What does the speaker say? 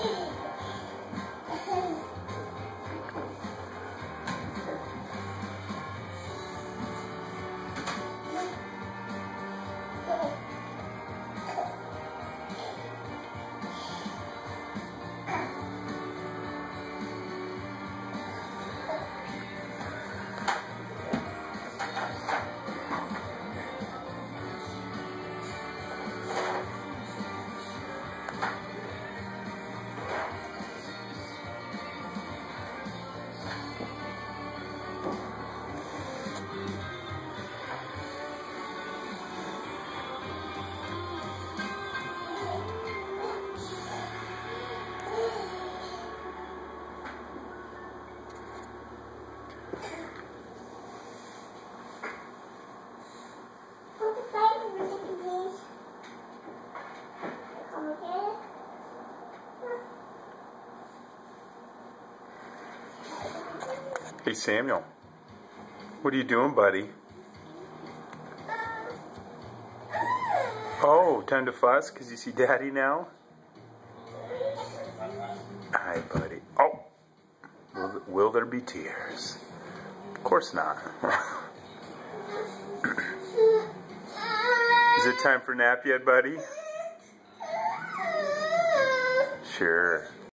Oh. Hey Samuel, what are you doing, buddy? Oh, time to fuss because you see daddy now? Hi, buddy. Oh, will, will there be tears? Of course not. Is it time for nap yet, buddy? Sure.